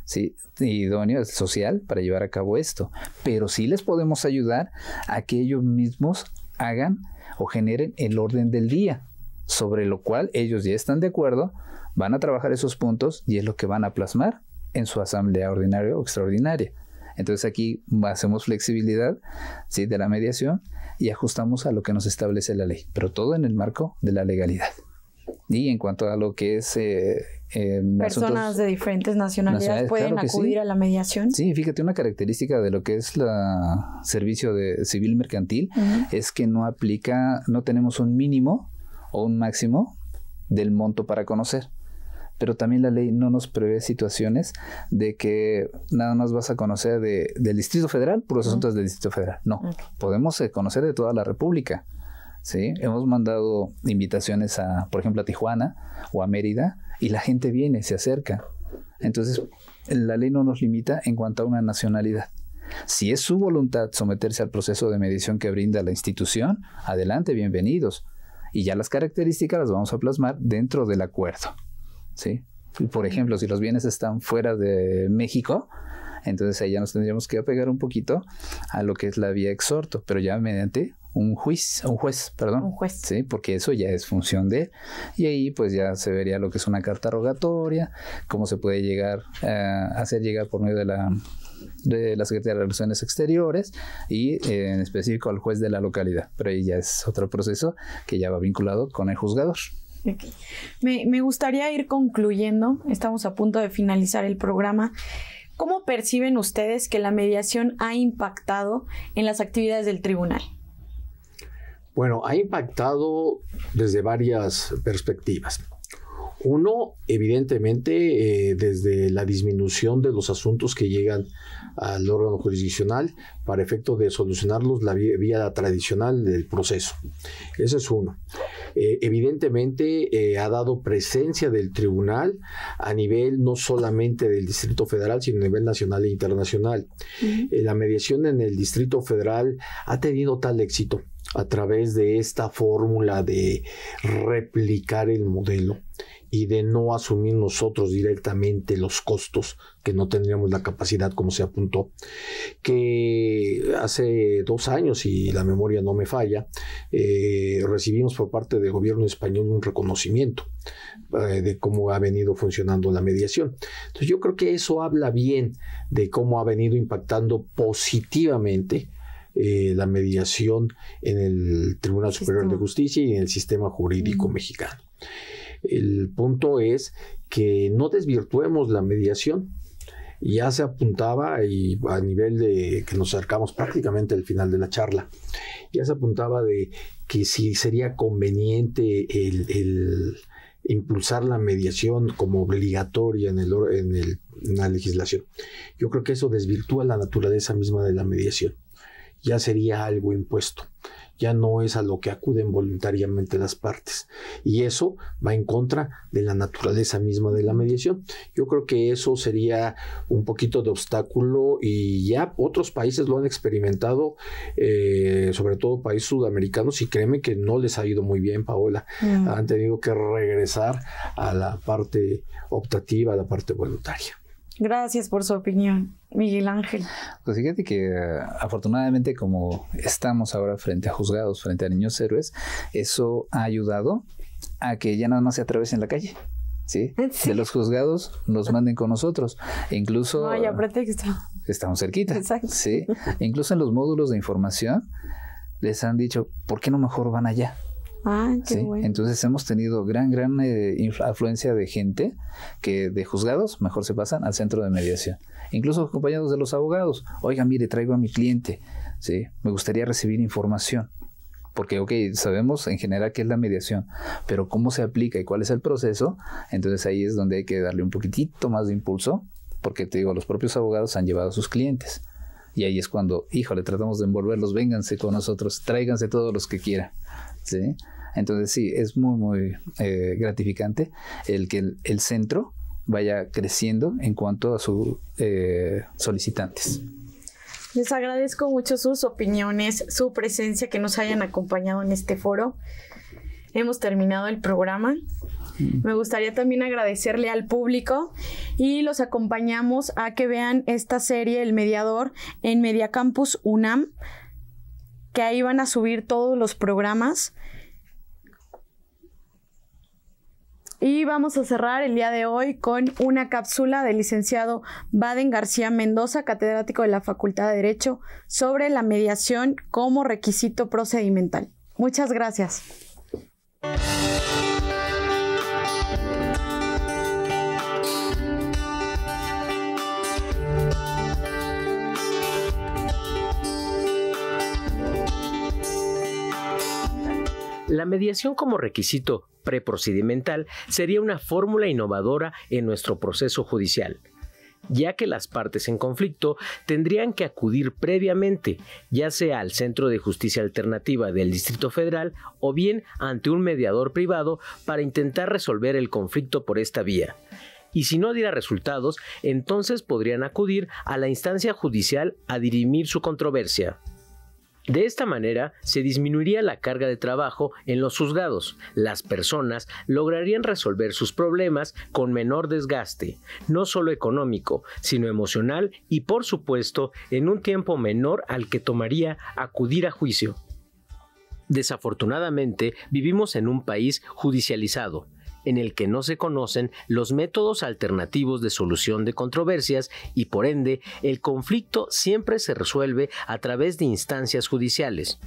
¿sí? idóneo, social, para llevar a cabo esto. Pero sí les podemos ayudar a que ellos mismos hagan o generen el orden del día, sobre lo cual ellos ya están de acuerdo van a trabajar esos puntos y es lo que van a plasmar en su asamblea ordinaria o extraordinaria. Entonces aquí hacemos flexibilidad ¿sí? de la mediación y ajustamos a lo que nos establece la ley, pero todo en el marco de la legalidad. Y en cuanto a lo que es... Eh, Personas de diferentes nacionalidades pueden acudir a la mediación. Sí, fíjate, una característica de lo que es la servicio de civil mercantil es que no aplica, no tenemos un mínimo o un máximo del monto para conocer pero también la ley no nos prevé situaciones de que nada más vas a conocer de, del Distrito Federal por los asuntos del Distrito Federal. No, podemos eh, conocer de toda la República. ¿sí? Hemos mandado invitaciones a, por ejemplo, a Tijuana o a Mérida y la gente viene, se acerca. Entonces, la ley no nos limita en cuanto a una nacionalidad. Si es su voluntad someterse al proceso de medición que brinda la institución, adelante, bienvenidos. Y ya las características las vamos a plasmar dentro del acuerdo. ¿Sí? Por ejemplo, si los bienes están fuera de México, entonces ahí ya nos tendríamos que apegar un poquito a lo que es la vía exhorto, pero ya mediante un juez, un juez, perdón. Un juez. Sí, porque eso ya es función de él. Y ahí pues ya se vería lo que es una carta rogatoria, cómo se puede llegar a hacer llegar por medio de la de la Secretaría de Relaciones Exteriores y eh, en específico al juez de la localidad. Pero ahí ya es otro proceso que ya va vinculado con el juzgador. Me, gustaría ir concluyendo, estamos a punto de finalizar el programa. ¿Cómo perciben ustedes que la mediación ha impactado en las actividades del tribunal? Bueno, ha impactado desde varias perspectivas. Uno, evidentemente, eh, desde la disminución de los asuntos que llegan al órgano jurisdiccional para efecto de solucionarlos la vía, tradicional del proceso. Ese es uno. Eh, evidentemente eh, ha dado presencia del tribunal a nivel no solamente del Distrito Federal, sino a nivel nacional e internacional. la mediación en el Distrito Federal ha tenido tal éxito a través de esta fórmula de replicar el modelo y de no asumir nosotros directamente los costos que no tendríamos la capacidad como se apuntó que hace dos años y la memoria no me falla eh, recibimos por parte del gobierno español un reconocimiento eh, de cómo ha venido funcionando la mediación entonces yo creo que eso habla bien de cómo ha venido impactando positivamente eh, la mediación en el Tribunal Superior de Justicia y en el sistema jurídico mexicano. El punto es que no desvirtuemos la mediación. Ya se apuntaba y a nivel de que nos acercamos prácticamente al final de la charla, ya se apuntaba de que si sería conveniente el, impulsar la mediación como obligatoria en, el, en, la legislación. Yo creo que eso desvirtúa la naturaleza misma de la mediación ya sería algo impuesto ya no es a lo que acuden voluntariamente las partes. Y eso va en contra de la naturaleza misma de la mediación. Yo creo que eso sería un poquito de obstáculo y ya otros países lo han experimentado, eh, sobre todo países sudamericanos, y créeme que no les ha ido muy bien, Paola. Mm. Han tenido que regresar a la parte optativa, a la parte voluntaria. Gracias por su opinión, Miguel Ángel. Pues fíjate que afortunadamente como estamos ahora frente a juzgados, frente a niños héroes, eso ha ayudado a que ya nada más se atraviesen la calle. ¿sí? De los juzgados nos manden con nosotros. E incluso... Vaya pretexto. Estamos cerquita. Exacto. Sí. E incluso en los módulos de información les han dicho, ¿por qué no mejor van allá? Ah, qué bueno. Entonces hemos tenido gran, gran eh, afluencia de gente que de juzgados mejor se pasan al centro de mediación. Incluso acompañados de los abogados. Oiga, mire, traigo a mi cliente. ¿sí? Me gustaría recibir información. Porque, ok, sabemos en general qué es la mediación, pero cómo se aplica y cuál es el proceso, entonces ahí es donde hay que darle un poquitito más de impulso, porque te digo, los propios abogados han llevado a sus clientes. Y ahí es cuando, híjole, tratamos de envolverlos, vénganse con nosotros, tráiganse todos los que quieran. ¿Sí? Entonces sí, es muy, muy eh, gratificante el que el, centro vaya creciendo en cuanto a sus eh, solicitantes. Les agradezco mucho sus opiniones, su presencia, que nos hayan acompañado en este foro. Hemos terminado el programa. Mm. Me gustaría también agradecerle al público y los acompañamos a que vean esta serie El Mediador en Media Campus UNAM, que ahí van a subir todos los programas Y vamos a cerrar el día de hoy con una cápsula del licenciado Baden García Mendoza, catedrático de la Facultad de Derecho, sobre la mediación como requisito procedimental. Muchas gracias. La mediación como requisito preprocedimental sería una fórmula innovadora en nuestro proceso judicial ya que las partes en conflicto tendrían que acudir previamente, ya sea al Centro de Justicia Alternativa del Distrito Federal o bien ante un mediador privado para intentar resolver el conflicto por esta vía. Y si no diera resultados, entonces podrían acudir a la instancia judicial a dirimir su controversia. De esta manera se disminuiría la carga de trabajo en los juzgados. Las personas lograrían resolver sus problemas con menor desgaste, no solo económico, sino emocional y por supuesto en un tiempo menor al que tomaría acudir a juicio. Desafortunadamente, vivimos en un país judicializado, en el que no se conocen los métodos alternativos de solución de controversias y por ende el conflicto siempre se resuelve a través de instancias judiciales.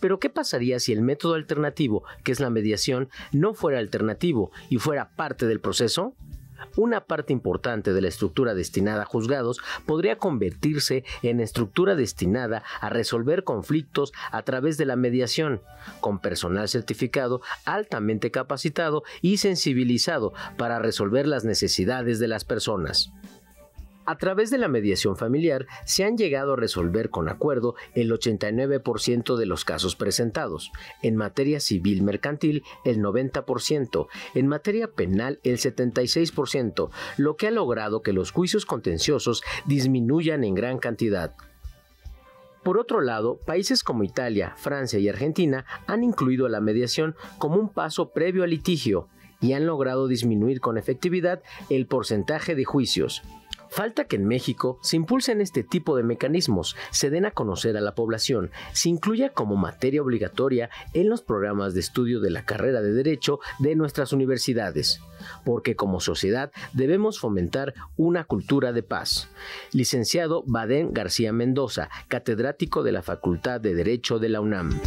Pero ¿qué pasaría si el método alternativo, que es la mediación, no fuera alternativo y fuera parte del proceso? Una parte importante de la estructura destinada a juzgados podría convertirse en estructura destinada a resolver conflictos a través de la mediación, con personal certificado altamente capacitado y sensibilizado para resolver las necesidades de las personas. A través de la mediación familiar se han llegado a resolver con acuerdo el 89% de los casos presentados, en materia civil mercantil el 90%, en materia penal el 76%, lo que ha logrado que los juicios contenciosos disminuyan en gran cantidad. Por otro lado, países como Italia, Francia y Argentina han incluido la mediación como un paso previo al litigio y han logrado disminuir con efectividad el porcentaje de juicios. Falta que en México se impulsen este tipo de mecanismos, se den a conocer a la población, se incluya como materia obligatoria en los programas de estudio de la carrera de Derecho de nuestras universidades, porque como sociedad debemos fomentar una cultura de paz. Licenciado Badén García Mendoza, catedrático de la Facultad de Derecho de la UNAM.